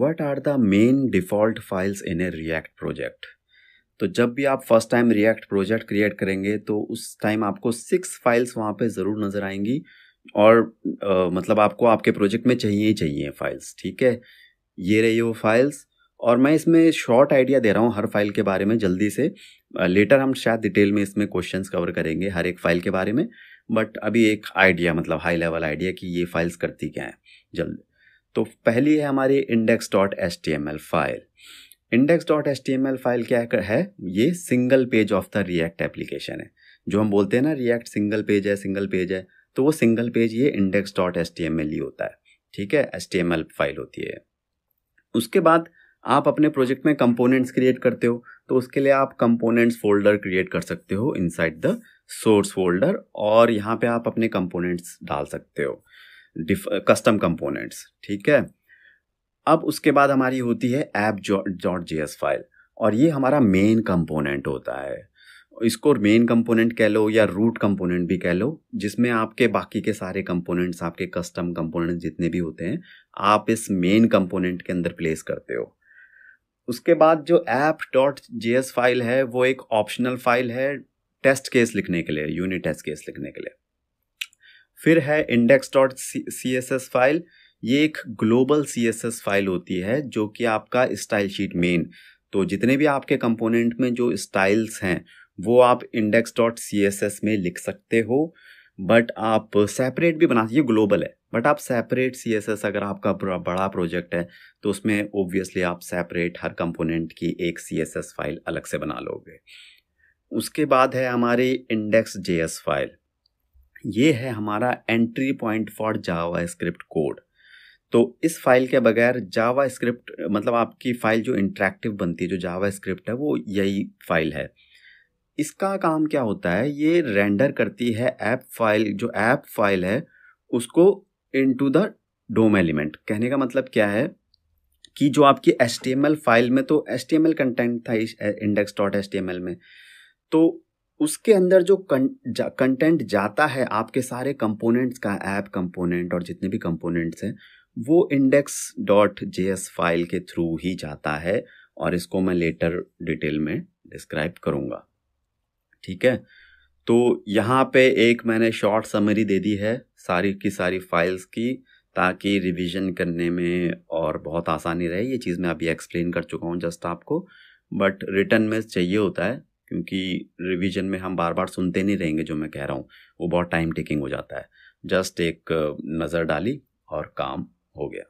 What are the main default files in a React project तो जब भी आप first time React project create करेंगे तो उस टाइम आपको सिक्स फाइल्स वहाँ पे ज़रूर नज़र आएँगी और आ, मतलब आपको आपके प्रोजेक्ट में चाहिए ही चाहिए फाइल्स ठीक है? ये रही वो फाइल्स और मैं इसमें शॉर्ट आइडिया दे रहा हूँ हर फ़ाइल के बारे में जल्दी से। लेटर हम शायद डिटेल में इसमें क्वेश्चंस कवर करेंगे हर एक फ़ाइल के बारे में बट अभी एक आइडिया मतलब हाई लेवल आइडिया कि ये फाइल्स करती क्या है जल्द। तो पहली है हमारी index dot S T M L file index dot S T M L file क्या है? ये single page of the React application है. जो हम बोलते हैं ना रिएक्ट सिंगल पेज है सिंगल पेज है तो वो सिंगल पेज ये index dot S T M L ही होता है. ठीक है? S T M L file होती है उसके बाद आप अपने प्रोजेक्ट में कंपोनेंट्स क्रिएट करते हो तो उसके लिए आप कंपोनेंट्स फोल्डर क्रिएट कर सकते हो इनसाइड द सोर्स फोल्डर और यहाँ पे आप अपने कंपोनेंट्स डाल सकते हो. कस्टम कंपोनेंट्स ठीक है? अब उसके बाद हमारी होती है ऐप डॉट जी फ़ाइल और ये हमारा मेन कंपोनेंट होता है। इसको मेन कंपोनेंट कह लो या रूट कंपोनेंट भी कह लो, जिसमें आपके बाकी के सारे कंपोनेंट्स आपके कस्टम कंपोनेंट जितने भी होते हैं, आप इस मेन कंपोनेंट के अंदर प्लेस करते हो। उसके बाद जो ऐप डॉट जी फ़ाइल है, वो एक ऑप्शनल फ़ाइल है टेस्ट केस लिखने के लिए यूनिट टेस्ट केस लिखने के लिए। फिर है index dot C S S file ये एक global C S S file होती है, जो कि आपका स्टाइल शीट मेन तो जितने भी आपके कंपोनेंट में जो स्टाइल्स हैं, वो आप index dot C S S में लिख सकते हो. बट आप सेपरेट भी बना, ये ग्लोबल है. बट आप सेपरेट सी एस एस अगर आपका बड़ा प्रोजेक्ट है तो उसमें ओब्वियसली आप सेपरेट हर कंपोनेंट की एक सी एस एस फ़ाइल अलग से बना लोगे. उसके बाद है हमारी इंडेक्स जे एस फ़ाइल ये है हमारा entry point for JavaScript code तो इस फ़ाइल के बगैर जावा स्क्रिप्ट मतलब आपकी फ़ाइल जो इंट्रैक्टिव बनती है, जो जावा स्क्रिप्ट है, वो यही फ़ाइल है। इसका काम क्या होता है? ये रेंडर करती है ऐप फ़ाइल जो ऐप फ़ाइल है, उसको इनटू द डोम एलिमेंट कहने का मतलब क्या है? कि जो आपकी एस फ़ाइल में तो एस कंटेंट था इस इंडेक्स डॉट एस में। तो उसके अंदर जो कंटेंट जाता है, आपके सारे कंपोनेंट्स का ऐप कंपोनेंट और जितने भी कंपोनेंट्स हैं, वो इंडेक्स डॉट जेएस फ़ाइल के थ्रू ही जाता है और इसको मैं लेटर डिटेल में डिस्क्राइब करूँगा। ठीक है? तो यहाँ पे एक मैंने शॉर्ट समरी दे दी है, सारी की सारी फाइल्स की, ताकि रिवीजन करने में और बहुत आसानी रहे। ये चीज़ मैं अभी एक्सप्लेन कर चुका हूँ जस्ट आपको बट रिटर्न में चाहिए होता है। क्योंकि रिवीजन में हम बार बार सुनते नहीं रहेंगे जो मैं कह रहा हूँ। वो बहुत टाइम टेकिंग हो जाता है। जस्ट एक, नज़र डाली और काम हो गया।